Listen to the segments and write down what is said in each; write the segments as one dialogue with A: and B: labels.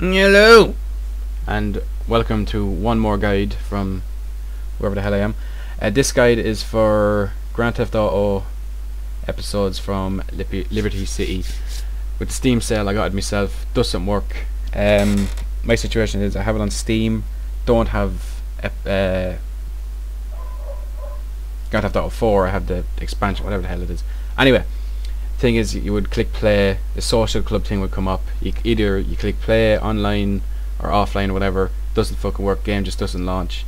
A: Hello, and welcome to one more guide from wherever the hell I am. Uh, this guide is for Grand Theft Auto episodes from Liberty City. With the Steam sale, I got it myself. Doesn't work. Um, my situation is I have it on Steam. Don't have uh, Grand Theft Auto 4. I have the expansion, whatever the hell it is. Anyway, thing is you would click play the social club thing would come up. You, either you click play online or offline whatever doesn't fucking work game just doesn't launch.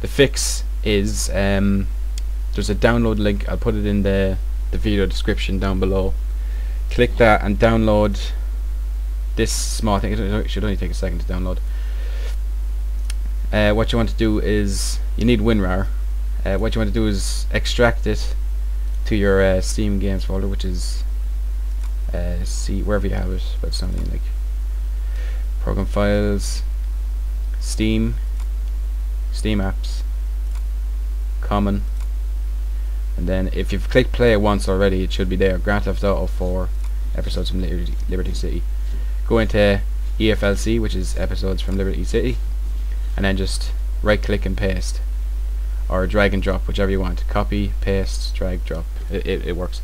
A: The fix is um, there's a download link I'll put it in the the video description down below. Click that and download this small thing. It should only take a second to download. Uh, what you want to do is you need WinRAR. Uh, what you want to do is extract it to your uh, Steam games folder, which is uh, see wherever you have it, but something like program files, Steam, Steam apps, common, and then if you've clicked play once already, it should be there. Grand Theft Auto 4 episodes from Liberty, Liberty City. Go into EFLC, which is episodes from Liberty City, and then just right click and paste or drag and drop, whichever you want. Copy, paste, drag, drop. It, it, works.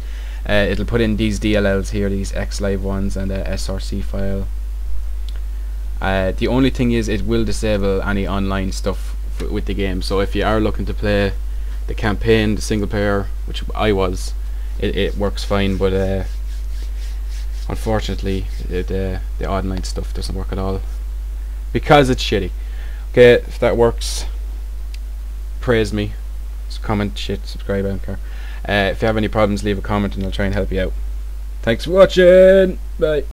A: Uh, it'll put in these DLLs here, these XLive ones, and a SRC file. Uh, the only thing is, it will disable any online stuff with the game. So if you are looking to play the campaign, the single player, which I was, it, it works fine. But uh, unfortunately, it, uh, the online stuff doesn't work at all because it's shitty. Okay, if that works, praise me. Just comment, shit, subscribe, I don't care. Uh, if you have any problems, leave a comment and I'll try and help you out. Thanks for watching. Bye.